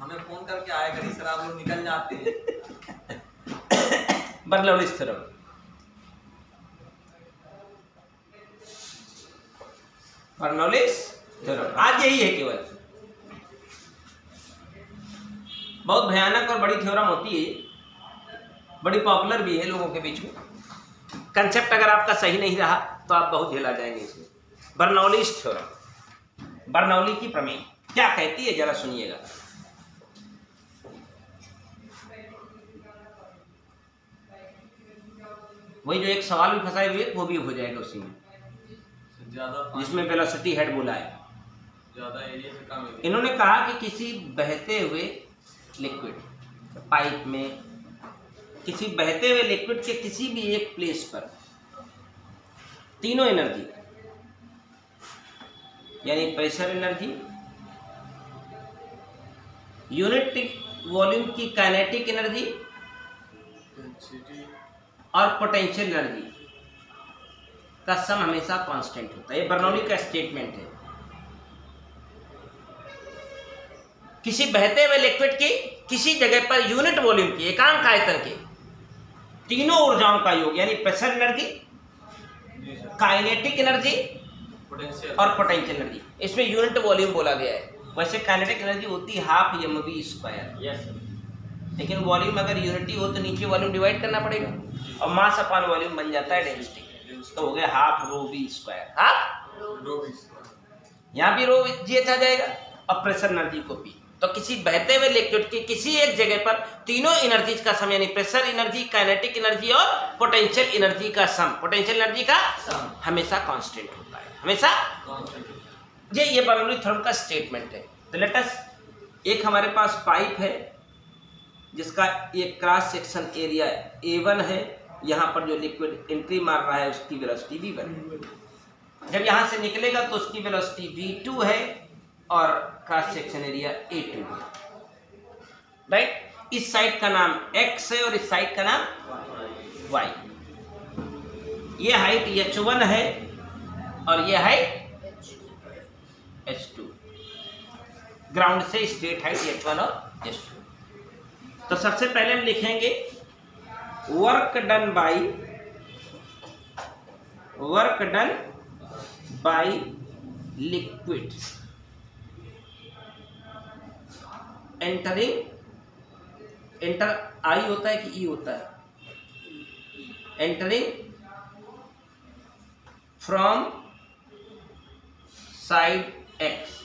हमें फ़ोन करके आया करी सर आप लोग निकल जाते हैं। स्थिरम बर्नौली स्थिरम आज यही है केवल। बहुत भयानक और बड़ी थ्योरम होती है बड़ी पॉपुलर भी है लोगों के बीच में। कंसेप्ट अगर आपका सही नहीं रहा तो आप बहुत झेला जाएँगे इसमें। बर्नौली थ्योरम बर्नौली की प्रमेय। क्या कहती है? जरा सुनिएगा। वही जो एक सवाल भी फंसाए हुए वो भी हो जाएगा उसी में। जिसमें वेलोसिटी हेड बोला है। इन्होंने कहा कि किसी बहते हुए लिक्विड पाइप में किसी बहते हुए लिक्विड के किसी भी एक प्लेस पर तीनों एनर्जी यानी प्रेशर एनर्जी यूनिट वॉल्यूम की काइनेटिक एनर्जी डेंसिटी और पोटेंशियल एनर्जी का सम हमेशा कांस्टेंट होता है। ये बर्नौली का स्टेटमेंट है। किसी बहते हुए लिक्विड की किसी जगह पर यूनिट वॉल्यूम की एकांक आयतन के तीनों ऊर्जाओं का योग यानी pressure energy kinetic energy potential और पोटेंशियल एनर्जी इसमें यूनिट वॉल्यूम बोला गया है। वैसे काइनेटिक एनर्जी होती है half m v square yes sir लेकिन वॉल्यूम अगर यूनिटी हो तो नीचे वॉल्यूम डिवाइड करना पड़ेगा। और मास अपान वॉल्यूम बन जाता है डेंसिटी तो हो गया half rho v square half यहाँ भी रो जी एच आ जाएगा। और प्रेशर एनर्जी को पी तो किसी बहते हुए लिक्विड की किसी एक जगह पर तीनों एनर्जीज का सम यानी प्रेशर एनर्जी काइनेटिक एनर्जी और पोटेंशियल एनर्जी का सम पोटेंशियल एनर्जी का सम। हमेशा कांस्टेंट होता है। हमेशा ये ये बर्नौली थ्योरम का स्टेटमेंट है। तो लेट अस एक हमारे पास पाइप है। जिसका ये cross section area a one है, यहाँ पर जो लिक्विड एंट्री मार रहा है, उसकी वेलोसिटी वी वन जब यहाँ से निकलेगा तो उसकी वेलोसिटी वी टू है और cross section area a two है। राइट इस साइड का नाम एक्स है और इस साइड का नाम वाई ये हाइट एच वन है और ये हाइट एच टू ग्राउंड से स्ट्रेट हाइट एच वन और एच टू तो सबसे पहले हम लिखेंगे work done by work done by liquid entering enter i होता है कि ई होता है? Entering from side x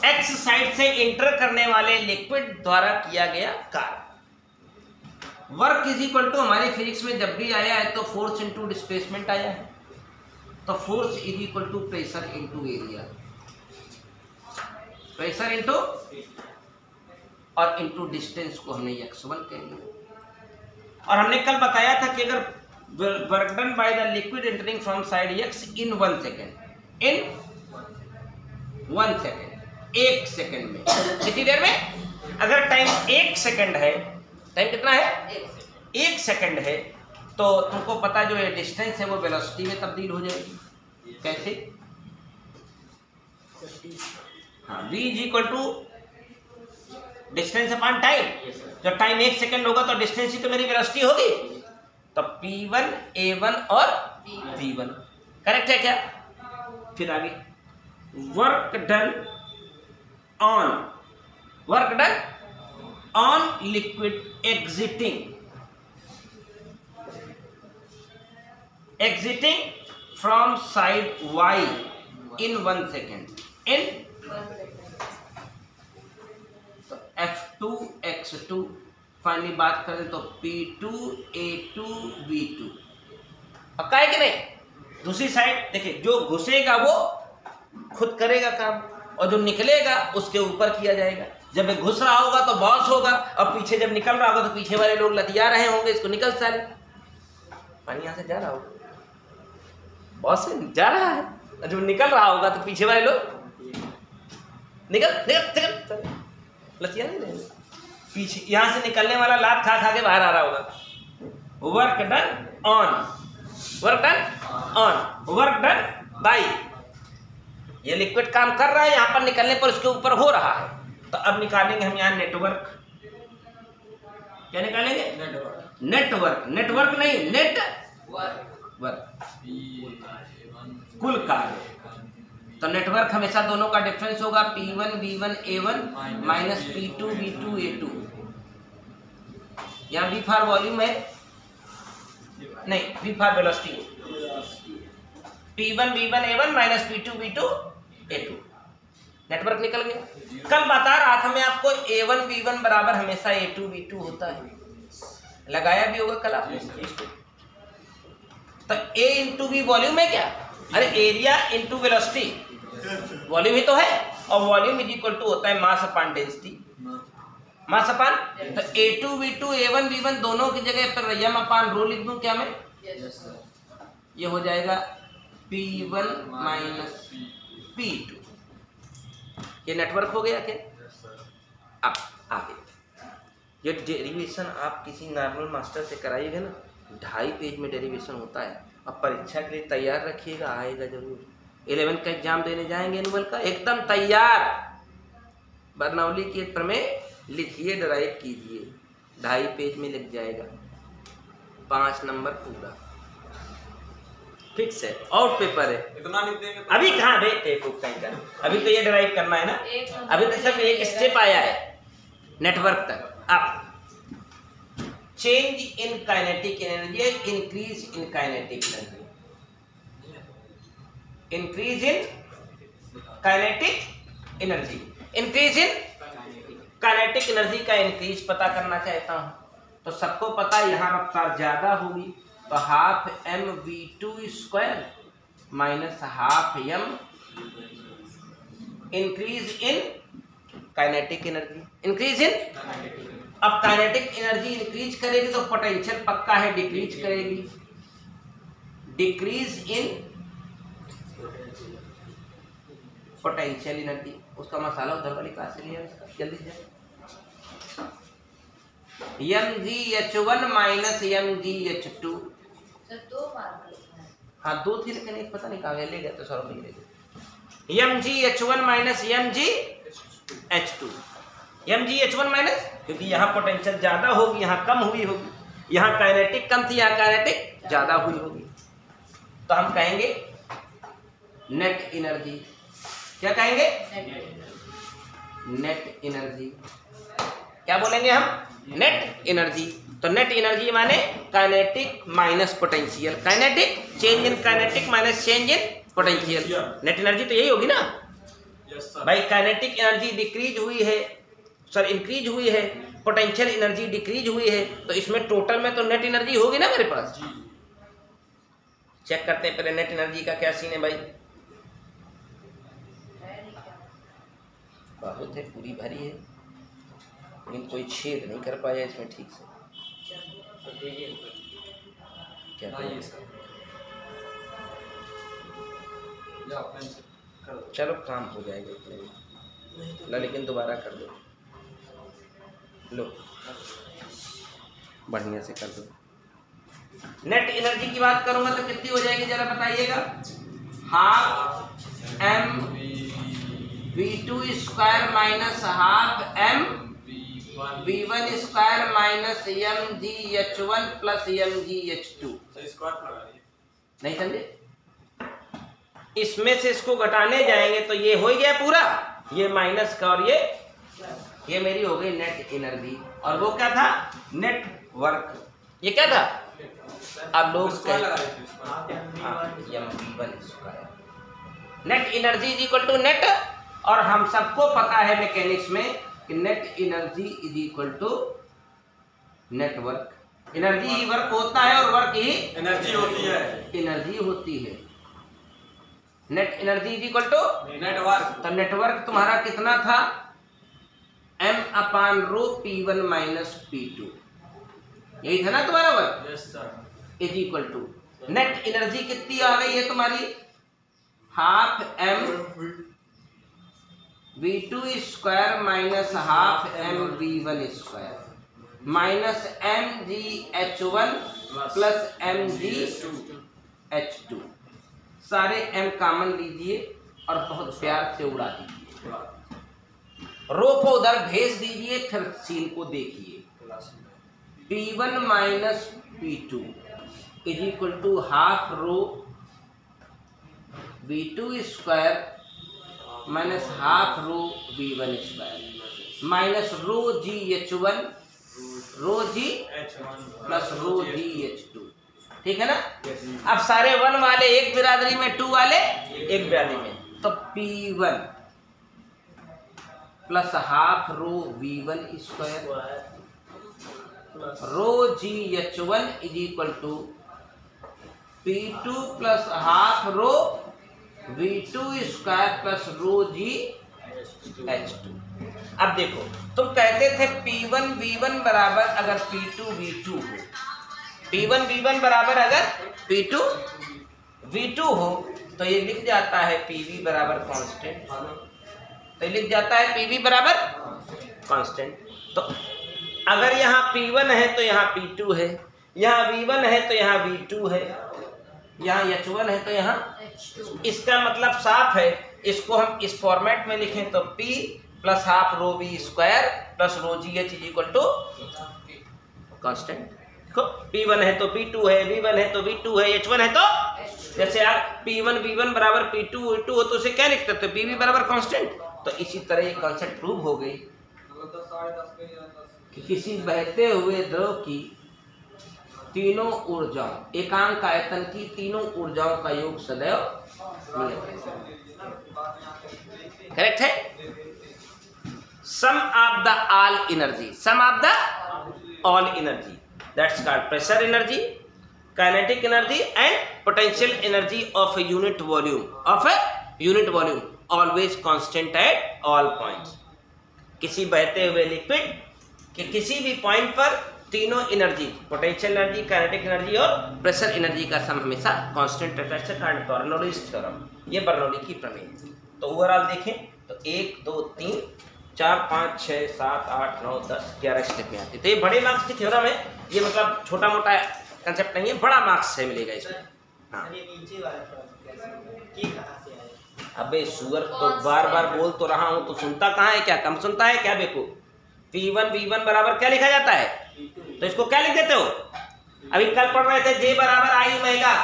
x side से इंटर करने वाले लिक्विड द्वारा किया गया कार्य। वर्क इज़ इक्वल टू हमारी फिजिक्स में जब भी आया है तो फोर्स इनटू डिस्प्लेसमेंट आया है। तो force is equal to pressure into area pressure into और इनटू डिस्टेंस को हमने एक्स वन कह लिया और हमने कल बताया था कि अगर work done by the liquid entering from side x in one second in one second एक सेकेंड में। कितनी देर में? अगर टाइम एक सेकेंड है टाइम कितना है? एक सेकेंड। है तो तुमको पता जो है डिस्टेंस है वो वेलोसिटी में तब्दील हो जाएगी। कैसे? हाँ v is equal to distance upon time जब टाइम एक सेकंड होगा तो डिस्टेंस ही तो मेरी वेलोसिटी होगी। तो पी वन ए वन और वी वन करेक्ट है क्या? फिर आगे। Work done on work done on liquid exiting exiting from side y in one second in तो f two x two finally बात करें तो p two a two v two पक्का है कि नहीं? दूसरी साइड देखिए, जो घुसेगा वो खुद करेगा काम। और जो निकलेगा, उसके ऊपर किया जाएगा। जब ये घुस रहा होगा तो बॉस होगा और पीछे जब निकल रहा होगा तो पीछे वाले लोग लतिया रहे होंगे, इसको निकल सारे पानी यहाँ से जा रहा होगा। बॉस से जा रहा है। और जब निकल रहा होगा तो पीछे वाले लोग निकल निकल निकल लतिया नहीं रहेंगे। पीछे, यहाँ से निकलने वाला लाभ खा खा के बाहर आ रहा होगा। Work done on work done on work done by ये लिक्विड काम कर रहा है, यहाँ पर निकलने पर उसके ऊपर हो रहा है। तो अब निकालेंगे हम यहाँ नेटवर्क क्या निकालेंगे? नेटवर्क नेटवर्क नेटवर्क नहीं नेट वर्क कुल कार्य। तो नेटवर्क हमेशा दोनों का डिफरेंस होगा p one b one a one minus p two b two a two यहाँ बी फार वॉल्यूम है। नहीं b for velocity p one v one a one minus p two v two a two network निकल गया। कल बता रहा था मैं आपको ए वन वी वन बराबर हमेशा ए टू वी टू होता है। लगाया भी होगा कल आपने। तो ए इंटू वी वॉल्यूम है क्या? अरे एरिया इंटू वेलोसिटी वॉल्यूम ही तो है और वॉल्यूम इज़ इक्वल टू होता है मास अपान डेंसिटी मास अपान तो a two v two a one v one दोनों की जगह पर यम अपान रो लिख दूँ क्या मैं? ये हो जाएगा p one minus p two ये नेटवर्क हो गया क्या? अब आगे। ये डेरिवेशन आप किसी नॉर्मल मास्टर से कराइएगा ना ढाई पेज में डेरिवेशन होता है। अब परीक्षा के लिए तैयार रखिएगा आएगा ज़रूर। इलेवन का एग्ज़ाम देने जाएँगे एनुअल का एकदम तैयार। बर्नौली के प्रमेय लिखिए ड्राइव कीजिए। ढाई पेज में लिख जाएगा। पाँच नंबर पूरा। फिक्स है आउट पेपर है। इतना लिख देंगे तो अभी कहाँ बे टेप कहीं का अभी तो ये ड्राइव करना है ना? अभी तो सिर्फ़ एक स्टेप आया है। नेटवर्क तक। अब। Change in kinetic energy increase in kinetic energy increase in kinetic energy increase in kinetic energy का इंक्रीज पता करना चाहता हूँ। तो सबको पता यहाँ रफ्तार ज़्यादा होगी। तो half m v two square minus half m increase in kinetic energy increase in अब काइनेटिक एनर्जी इंक्रीज करेगी तो पोटेंशियल पक्का है डिक्रीज करेगी। डिक्रीज इन पोटेंशियल एनर्जी उसका मसाला उधर वाली कहा से लिया जल्दी से। M g h one minus m g h two हाँ। दो थी लेकिन एक पता नहीं कहाँ गया ले गया तो सौ रुपये ले गया। M g h one minus m g h two m g h one minus क्योंकि यहाँ पोटेंशियल ज़्यादा होगी यहाँ कम हुई होगी। यहाँ काइनेटिक कम थी यहाँ काइनेटिक ज़्यादा हुई होगी। तो हम कहेंगे नेट एनर्जी क्या कहेंगे? नेट एनर्जी क्या बोलेंगे हम? नेट एनर्जी तो नेट एनर्जी माने kinetic minus potential kinetic change in kinetic minus change in potential net energy तो यही होगी ना? भाई काइनेटिक एनर्जी डिक्रीज हुई है। सर इंक्रीज हुई है। पोटेंशियल एनर्जी डिक्रीज हुई है। तो इसमें टोटल में तो नेट एनर्जी होगी ना मेरे पास? चेक करते हैं पहले नेट एनर्जी का क्या सीन है भाई। बहुत है पूरी भरी है। लेकिन कोई छेद नहीं कर पाया इसमें ठीक से। क्या हाँ चलो काम हो जाएगा इतने में ला लेकिन दोबारा कर दो। लो। बढ़िया से कर दो। नेट एनर्जी की बात करूँगा तो कितनी हो जाएगी जरा बताइएगा? Half m v two square minus half m v one square minus m g h one plus m g h two नहीं समझे? इसमें से इसको घटाने जाएँगे तो ये हो गया पूरा। ये माइनस का और ये ये मेरी हो गई नेट एनर्जी और वो क्या था? नेट वर्क ये क्या था? अब लोग स्क्वायर लगा कहें- दिए square m v1 square net energy is equal to net और हम सबको पता है मैकेनिक्स में कि net energy is equal to network energy he work होता है और वर्क ही एनर्जी होती है। एनर्जी होती है। Net energy is equal to network तो नेटवर्क तुम्हारा कितना था? M upon rho p one minus p two यही था ना तुम्हारा work yes sir is equal to net energy कितनी आ गई है तुम्हारी? Half m v two square minus half m v one square minus m g h one plus m g h two सारे एम कॉमन लीजिए और बहुत प्यार से उड़ा दीजिए। रो को उधर भेज दीजिए फिर सीन को देखिए। P one minus p two is equal to half rho b two square minus half rho b one square minus rho g h one rho g plus rho g h two ठीक है ना? अब सारे one वाले एक बिरादरी में to वाले एक बिरादरी में। तो p one plus half rho v one square rho g h one is equal to p two plus half rho v two square plus rho g h two अब देखो, तुम कहते थे पी वन वी वन बराबर अगर P two we two हो। P one we one बराबर अगर पी टू वी टू हो तो ये लिख जाता है पी वी बराबर कांस्टेंट तो ये लिख जाता है पी वी बराबर कांस्टेंट तो अगर यहाँ पी वन है तो यहाँ पी टू है। यहाँ वी वन है तो यहाँ वी टू है। यहाँ एच वन है तो यहाँ इसका मतलब साफ़ है। इसको हम इस फॉर्मेट में लिखें तो P plus half rho v square plus rho g h is equal to constant देखो P वन है तो P टू है V वन है तो V टू है H वन है तो जैसे आप P वन V वन बराबर P टू V टू हो तो उसे क्या लिखते थे P V बराबर कॉन्स्टेंट तो इसी तरह ये कॉन्सेप्ट प्रूव हो गई। कि किसी बहते हुए द्रव की तीनों ऊर्जाओं एकांक आयतन की तीनों ऊर्जाओं का योग सदैव करेक्ट है? Sum of the all energy sum of the all energy that's called pressure energy kinetic energy and potential energy of a unit volume of a unit volume always constant at all points किसी बहते हुए liquid के किसी भी point पर तीनों energy potential energy kinetic energy और pressure energy का सम हमेशा कांस्टेंट रहता है। बर्नौलीज थ्योरम ये बर्नौली की प्रमेय तो ओवरऑल देखें तो एक दो तीन चार पाँच छः सात आठ नौ दस ग्यारह स्टेप में आती है। तो ये बड़े मार्क्स की थ्योरम है ये मतलब छोटा मोटा कंसेप्ट नहीं है बड़ा मार्क्स है मिलेगा इसमें। हाँ। अबे सुअर तो बार बार बोल तो रहा हूँ तो सुनता कहाँ है क्या? कम सुनता है क्या बेकू? पी वन वी वन बराबर क्या लिखा जाता है? तो इसको क्या लिख देते हो? अभी कल पढ़ रहे थे जे बराबर आई ओमेगा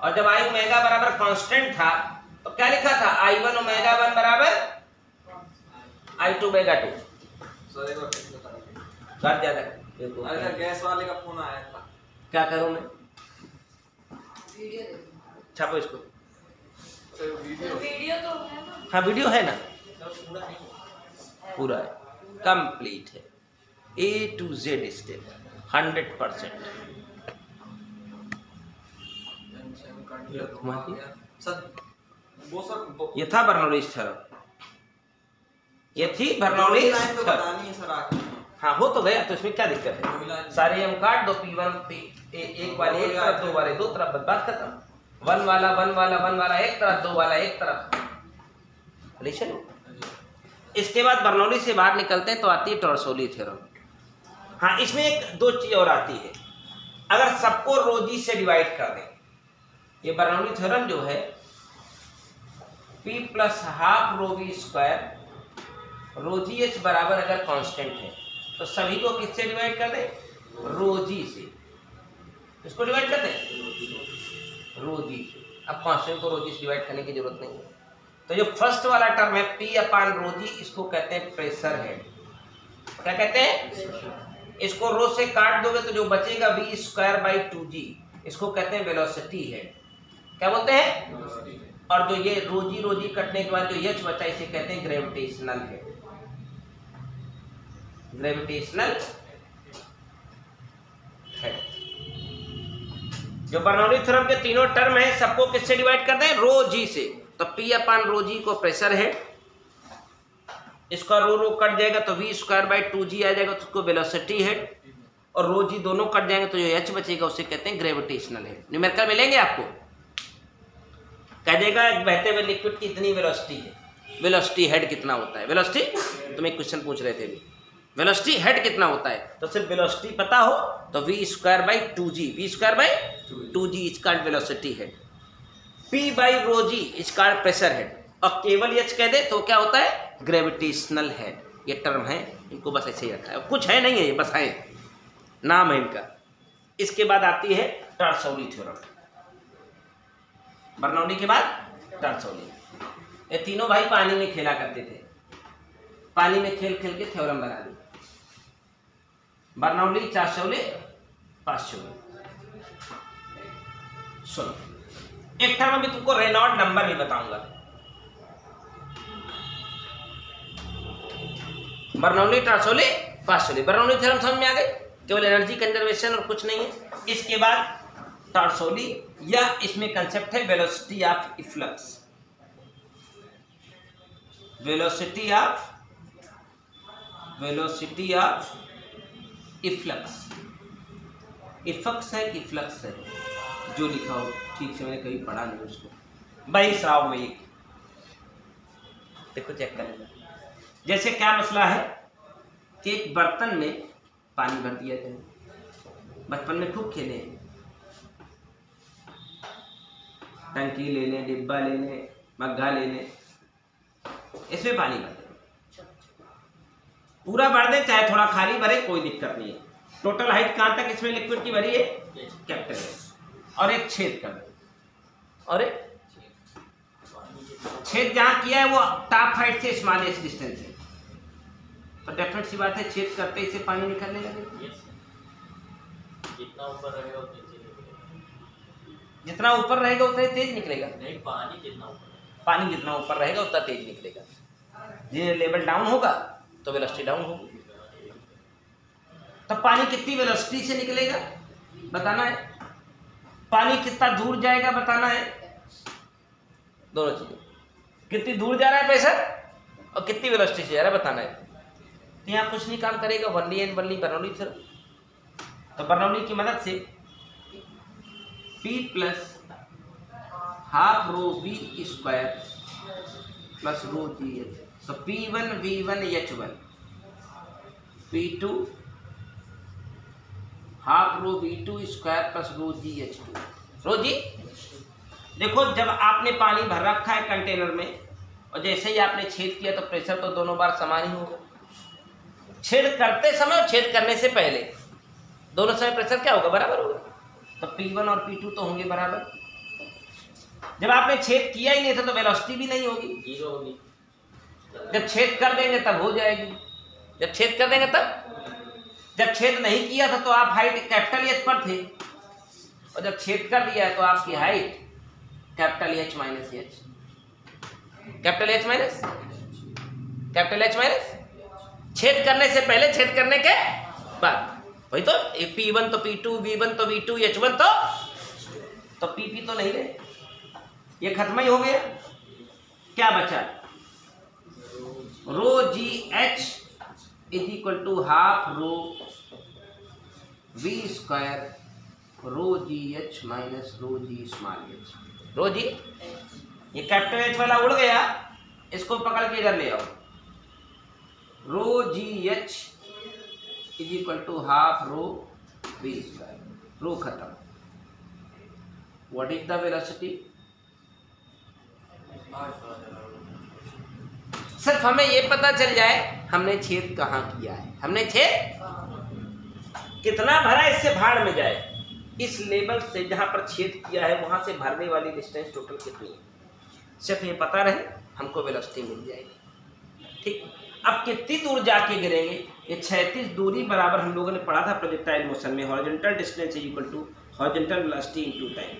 और जब आई ओमेगा बराबर कांस्टेंट था तो क्या लिखा था? आई वन ओमेगा वन बराबर आई टू ओमेगा टू कर ज़्यादा बिल्कुल। अरे गैस वाले का फ़ोन आया था। क्या करूँ मैं? छापो इसको। तो वीडियो वीडियो तो है ना। हाँ वीडियो है ना। पूरा है। कंप्लीट है। A to Z step hundred percent sir वो सर वो- ये था बर्नौलीज थ्योरम ये थी तो बतानी है हाँ हो तो गया तो इसमें क्या दिक्कत है? सारे हम काट दो पी वन पी ए, एक वाले एक तरफ़ दो वाले दो तरफ़ बस बात खत्म। वन वाला वन वाला वन वाला एक तरफ़ दो वाला एक तरफ़। लिशन इसके बाद बर्नौली से बाहर निकलते हैं तो आती है टॉर्सोली थ्योरम हाँ इसमें एक दो चीज़ और आती है। अगर सबको रोजी से डिवाइड कर दें, ये बर्नौली थ्योरम जो है p plus half rho v square rho g h बराबर अगर कांस्टेंट है तो सभी को किससे डिवाइड कर दें? रोजी से। इसको डिवाइड कर दें? रोजी से। अब कांस्टेंट को रोजी से डिवाइड करने की ज़रूरत नहीं है। तो जो फ़र्स्ट वाला टर्म है पी अपान रोजी, इसको कहते हैं प्रेशर हेड क्या कहते हैं? इसको रो से काट दोगे तो जो बचेगा v square by two g. इसको कहते हैं वेलोसिटी हेड क्या बोलते हैं? और जो ये रोजी रोजी कटने के बाद जो यच बचा इसे कहते हैं ग्रेविटेशनल हेड ग्रेविटेशनल है। जो बर्नौली थ्योरम के तीनों टर्म है सबको किससे डिवाइड कर दें रो जी से। तो पी अपान रो जी को प्रेशर है। इसका रो रो कट जाएगा तो v square by two g आ जाएगा तो उसको वेलोसिटी हेड और रो जी दोनों कट जाएँगे तो जो एच बचेगा उसे कहते हैं ग्रेविटेशनल हेड न्यूमेरिकल मिलेंगे आपको? कह देगा, एक बहते हुए लिक्विड की इतनी वेलोसिटी है। वेलोसिटी हेड कितना होता है? वेलोसिटी तुम एक क्वेश्चन पूछ रहे थे अभी। वेलोसिटी हेड कितना होता है? तो सिर्फ़ वेलोसिटी पता हो तो v square by two g v square by two g is called velocity head p by rho g is called pressure head और केवल एच कह दे तो क्या होता है? ग्रेविटेशनल है ये टर्म है, इनको बस ऐसे ही रखा है। कुछ है नहीं है, ये बस है। नाम है इनका। इसके बाद आती है टार्सौली थ्योरम बर्नौली के बाद टार्सौली ये तीनों भाई पानी में खेला करते थे। पानी में खेल खेल के थ्योरम बना दी बर्नौली चारसौली पाँचसौली सुनो। एक टर्म अभी तुमको रेनॉल्ड नंबर भी बताऊँगा। बर्नौली टार्सोली पार्सोली बर्नौली थ्योरम समझ में आ गई केवल एनर्जी कंजर्वेशन और कुछ नहीं है। इसके बाद टार्सोली या इसमें कंसेप्ट है velocity of efflux velocity of velocity of efflux efflux है कि फ्लक्स है। जो लिखा हो, ठीक से मैंने कभी पढ़ा नहीं उसको। राव में एक देखो चेक कर लेना। जैसे क्या मसला है कि एक बर्तन में पानी भर दिया जाए। बचपन में खूब खेले। टंकी लें डिब्बा लेने मग्घा ले लें, इसमें पानी भर पूरा भर दें, चाहे थोड़ा खाली भरे, कोई दिक्कत नहीं है। टोटल हाइट कहाँ तक इसमें लिक्विड की भरी है? कैपिटल है। और एक छेद कर दें। और एक छेद जहाँ किया है, वो टॉप हाइट से स्मॉलेस्ट डिस्टेंस है। तो डेफिनेट सी बात है छेद करते ही से पानी निकलने लगे जितना ऊपर रहेगा उतनी तेज जितना ऊपर रहेगा उतना तेज निकलेगा। नहीं पानी जितना ऊपर पानी जितना ऊपर रहेगा उतना तेज निकलेगा। जिस लेवल डाउन होगा तो वेलोसिटी डाउन होगी। तब पानी कितनी वेलोसिटी से निकलेगा बताना है। पानी कितना दूर जाएगा बताना है। दोनों चीज़ें। कितनी दूर जा रहा है पैसा और कितनी वेलोसिटी से जा रहा है बताना है। तो यहाँ कुछ नहीं काम करेगा वनली एंड वनली बर्नौली फिर। तो बर्नौली की मदद से P plus half rho v square plus rho g h so p one v one h one p two half rho v two square plus rho g h two rho g देखो, जब आपने पानी भर रखा है container में, और जैसे ही आपने छेद किया तो प्रेशर तो दोनों बार समान ही होगा। छेद करते समय और छेद करने से पहले। दोनों समय प्रेशर क्या होगा? बराबर होगा। तो पी वन और पी टू तो होंगे बराबर। जब आपने छेद किया ही नहीं था तो वेलोसिटी भी नहीं होगी। ज़ीरो होगी। जब छेद कर देंगे तब हो जाएगी। जब छेद कर देंगे तब? जब छेद नहीं किया था तो आप हाइट कैपिटल एच पर थे। और जब छेद कर दिया है तो आपकी height capital h minus h capital h minus capital h minus छेद करने से पहले, छेद करने के बाद। वही तो पी वन तो पी टू वी वन तो वी टू एच वन तो तो पी पी तो नहीं रहे ये खत्म ही हो गया। क्या बचा? Rho g h is equal to half rho v square rho g h minus rho g small h rho g ये कैपिटल एच वाला उड़ गया। इसको पकड़ के इधर ले आओ। Rho g h is equal to half rho b square. Rho खत्म। व्हाट इज़ द वेलोसिटी सिर्फ़ हमें ये पता चल जाए, हमने छेद कहाँ किया है? हमने छेद कितना भरा इससे भाड़ में जाए? इस लेवल से जहाँ पर छेद किया है, वहाँ से भरने वाली डिस्टेंस टोटल कितनी है? सिर्फ़ ये पता रहे, हमको वेलोसिटी मिल जाएगी। ठीक? अब कितनी दूर जाके गिरेंगे? ये क्षैतिज दूरी बराबर हम लोगों ने पढ़ा था प्रोजेक्टाइल मोशन में horizontal distance is equal to horizontal velocity into time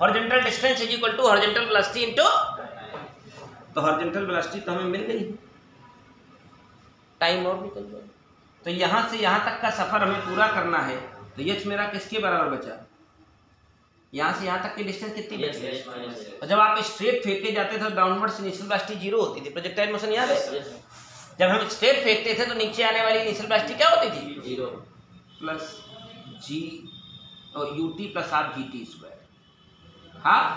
horizontal distance is equal to horizontal velocity into तो हॉरिजॉन्टल वेलोसिटी तो हमें मिल गई। टाइम और निकल गया तो यहाँ से यहाँ तक का सफ़र हमें पूरा करना है। तो यच मेरा किसके बराबर बचा? यहाँ से यहाँ तक की डिस्टेंस कितनी Yes, बची yes, yes. और जब आप स्ट्रेट फेंकते जाते थे तो डाउनवर्ड इनिशियल वेलोसिटी ज़ीरो होती थी। प्रोजेक्टाइल मोशन याद है? जब हम स्ट्रेट फेंकते थे तो नीचे आने वाली इनिशियल वेलोसिटी क्या होती थी? ज़ीरो प्लस जी और u t plus half g t square half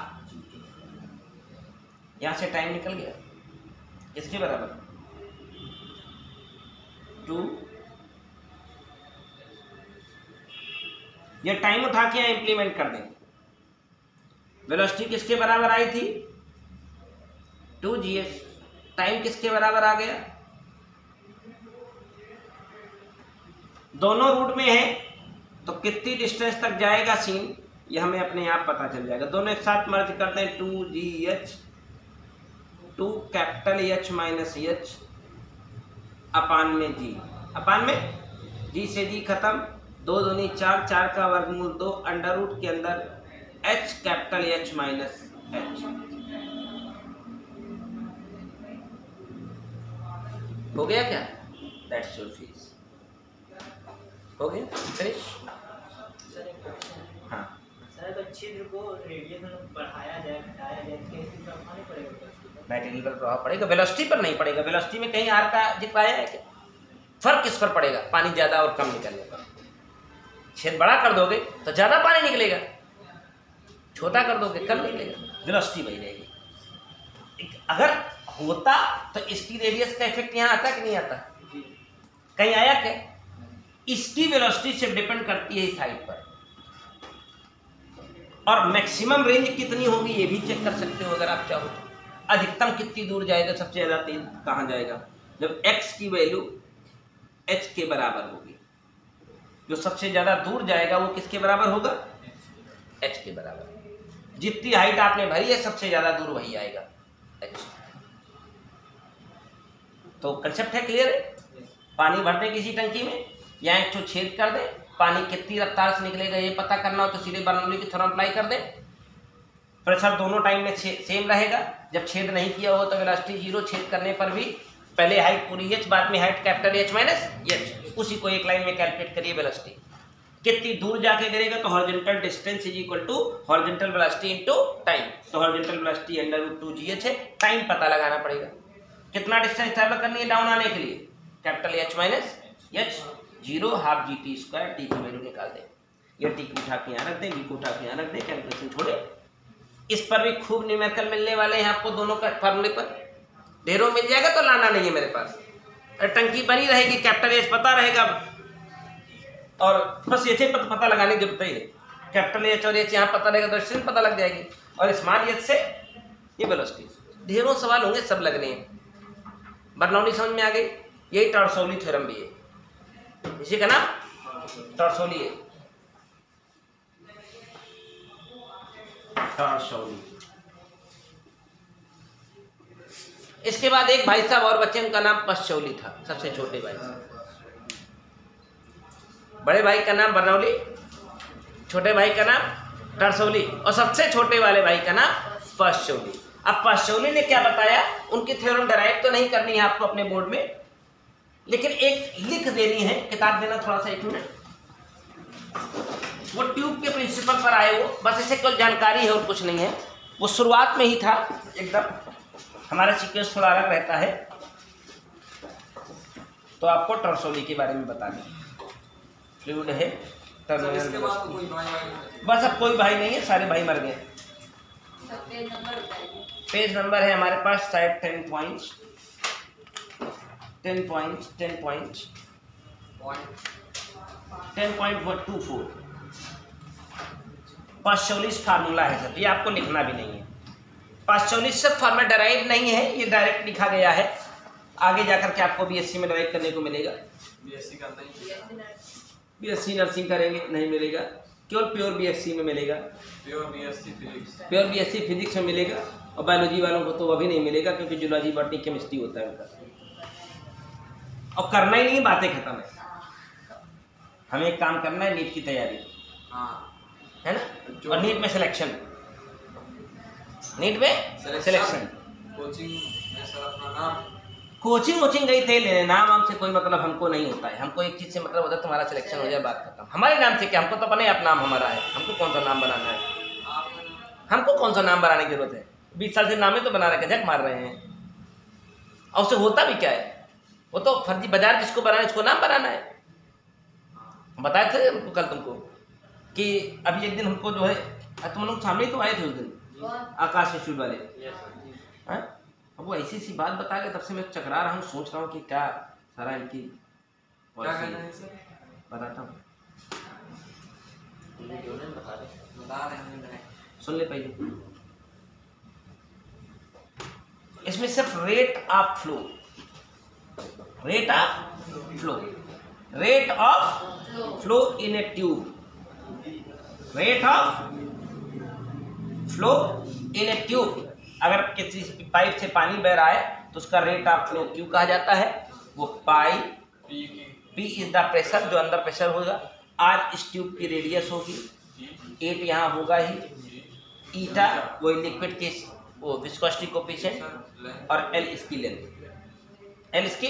यहाँ से टाइम निकल गया। इसके बराबर। टू ये टाइम उठा के यहाँ इम्प्लीमेंट कर देंगे। वेलोसिटी किसके बराबर आई थी? To G S. टाइम किसके बराबर आ गया? दोनों रूट में है तो कितनी डिस्टेंस तक जाएगा सीन ये हमें अपने आप पता चल जाएगा। दोनों एक साथ मर्ज करते हैं, two g h, two capital h minus h, upon में जी। अपान में? जी से जी खत्म। दो दूनी चार चार का वर्गमूल दो, अंडर रूट के अंदर h capital h minus h हो गया क्या? दैट्स योर फ़ीस हो गया? फिनिश हाँ। सर अगर छिद्र को रेडियस बढ़ाया जाए घटाया जाए तो कैसे प्रभाव नहीं पड़ेगा वेलोसिटी पर पर प्रभाव पड़ेगा वेलोसिटी पर नहीं पड़ेगा। वेलोसिटी में कहीं आर का ज़िक्र आया है क्या? फ़र्क किस पर पड़ेगा? पानी ज़्यादा और कम निकलने पर। छेद बड़ा कर दोगे तो ज़्यादा पानी निकलेगा। छोटा कर दोगे कम निकलेगा वेलोसिटी वही रहेगी। अगर होता तो इसकी रेडियस का इफ़ेक्ट यहाँ आता कि नहीं आता? कहीं आया क्या? इसकी वेलोसिटी से डिपेंड करती है इस हाइट पर। और मैक्सिमम रेंज कितनी होगी ये भी चेक कर सकते हो अगर आप चाहो तो। अधिकतम कितनी दूर जाएगा सबसे ज़्यादा तेज कहाँ जाएगा? जब x की वैल्यू h के बराबर होगी। जो सबसे ज़्यादा दूर जाएगा वो किसके बराबर होगा? H के बराबर। जितनी हाइट आपने भरी है सबसे ज़्यादा दूर वही आएगा। h तो कंसेप्ट है क्लियर है पानी भर दें किसी टंकी में या एक छेद कर दें पानी कितनी रफ्तार से निकलेगा ये पता करना हो तो सीधे बर्नौली की थ्योरम अप्लाई कर दें। प्रेशर दोनों टाइम में सेम रहेगा। जब छेद नहीं किया हो तो वेलोसिटी ज़ीरो छेद करने पर भी पहले हाइट पूरी एच बाद में height capital h minus h उसी को एक लाइन में कैलकुलेट करिए वेलोसिटी कितनी दूर जाके गिरेगा तो horizontal distance is equal to horizontal velocity into time तो horizontal velocity under root two g h है टाइम पता लगाना पड़ेगा। कितना डिस्टेंस ट्रैवल करनी है डाउन आने के लिए? Capital h minus h zero half g t square t की वैल्यू निकाल दें। ये टी को उठा के यहाँ रख दें वी को उठा के यहाँ रख दें कैलकुलेशन छोड़े। इस पर भी खूब न्यूमेरिकल मिलने वाले हैं आपको दोनों का फार्मूले पर। ढेरों मिल जाएगा तो लाना नहीं है मेरे पास। टंकी बनी रहेगी कैपिटल एच पता रहेगा और बस एच पर पता लगाने की ज़रूरत ही है कैपिटल एच और एच यहाँ पता रहेगा तो डिस्टेंस पता लग जाएगी। और स्मॉल एच से ये वेलोसिटी ढेरों सवाल होंगे, सब लगने हैं। बर्नौली समझ में आ गई? यही टॉर्सोली थ्योरम भी है। इसी का नाम टॉर्सोली है। इसके बाद एक भाई साहब और बच्चे, उनका नाम पश्चौली था, सबसे छोटे भाई। बड़े भाई का नाम बरनौली छोटे भाई का नाम टरसौली और सबसे छोटे वाले भाई का नाम पश्चौली। अब पश्चौली ने क्या बताया? उनकी थ्योरम डराइव तो नहीं करनी है आपको अपने बोर्ड में, लेकिन एक लिख देनी है, किताब देना थोड़ा सा एक मिनट वो ट्यूब के प्रिंसिपल पर आए वो, बस इसे केवल जानकारी है और कुछ नहीं है। वो शुरुआत में ही था, एकदम। हमारा सीक्वेंस थोड़ा अलग रहता है। तो आपको टर्सोली के बारे में बता दें फ्लूड है। टर्मिनल इसके बाद तो कोई भाई भाई नहीं बस अब कोई भाई नहीं है सारे भाई मर गए। पेज नंबर है हमारे पास side ten points ten points ten point ten point two four पाँच फार्मूला है सर ये आपको लिखना भी नहीं है। पाँच से फॉर्मेट डराइव नहीं है ये डायरेक्ट लिखा गया है। आगे जाकर के आपको बीएससी में डराइव करने को मिलेगा। बीएससी करना ही। बीएससी नर्सिंग करेंगे नहीं मिलेगा। केवल प्योर बीएससी में मिलेगा। Pure BSc physics pure BSc physics में मिलेगा और बायोलॉजी वालों को तो अभी नहीं मिलेगा क्योंकि जूलॉजी बॉटनी केमिस्ट्री होता है उनका। और करना ही नहीं बातें खत्म है। हमें एक काम करना है नीट की तैयारी। हाँ। है ना? और नीट में सिलेक्शन नीट में सिलेक्शन कोचिंग में सर अपना नाम। कोचिंग वोचिंग गई थे लेने नाम वाम से कोई मतलब हमको नहीं होता है। हमको एक चीज़ से मतलब होता है तुम्हारा सिलेक्शन हो जाए बात करता हूँ हमारे नाम से क्या? हमको तो अपने आप नाम हमारा है। हमको कौन सा नाम बनाना है? हमको कौन सा नाम बनाने की ज़रूरत है? बीस साल से नाम ही तो बना रखे झक मार रहे हैं। और उससे होता भी क्या है? वो तो फर्जी बाज़ार जिसको बनाना है उसको नाम बनाना है। बताए थे उनको कल तुमको कि अभी एक दिन हमको जो है तुम लोग सामने तो आए थे उस दिन आकाश इंस्टीट्यूट वाले। हैं? अब वो ऐसी सी बात बता के तब से मैं चकरा रहा हूँ सोच रहा हूँ कि क्या सारा इनकी क्या है। है सर? बताता हूँ। बता रहे बता रहे सुन ले पहले। इसमें सिर्फ़ rate of flow rate of flow rate of flow in a tube rate of flow in a tube अगर किसी पाइप से पानी बह रहा है तो उसका रेट ऑफ़ फ्लो क्यों कहा जाता है। वो pi P is the pressure जो अंदर प्रेशर होगा। आर इस ट्यूब की रेडियस होगी। एट यहाँ होगा ही। ईटा वो लिक्विड की वो विस्कोसिटी कोफिशिएंट और एल इसकी लेंथ एल इसकी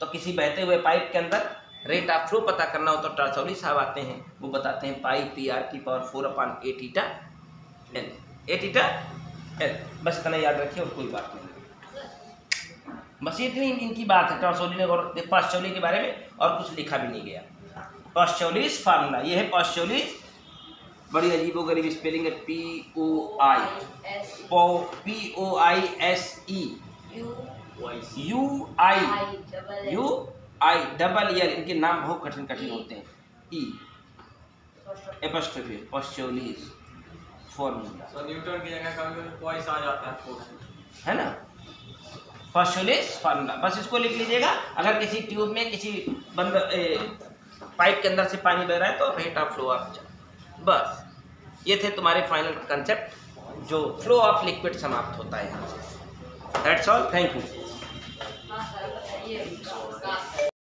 तो किसी बहते हुए पाइप के अंदर रेट ऑफ़ फ्लो पता करना हो तो टर्सौली साहब आते हैं। वो बताते हैं पाई पी आर की power four upon eight eta eight eta बस इतना याद रखिए और कोई बात नहीं। बस इतनी इनकी बात है, टर्सौली ने और पॉस्चौली के बारे में और कुछ लिखा भी नहीं गया। पॉस्चौलीस फार्मूला, ये है पॉस्चौलीस बड़ी अजीबो गरीब स्पेलिंग है, P O I. P O I S E. U I. U I, double ear इनके नाम बहुत कठिन कठिन होते हैं। ई। एपस्ट्रोफी पॉस्चौलीस फॉर्मूला तो न्यूटन की जगह कभी कभी पॉइस आ जाता है फोर्स है ना? पॉस्चुलेस फार्मूला बस इसको लिख लीजिएगा। अगर किसी ट्यूब में किसी बंद ए, पाइप के अंदर से पानी बह रहा है तो रेट ऑफ़ फ्लो ऑफ़ बस। ये थे तुम्हारे फाइनल कंसेप्ट जो फ्लो ऑफ़ लिक्विड समाप्त होता है यहाँ से। दैट्स ऑल थैंक यू हाँ सर बताइए।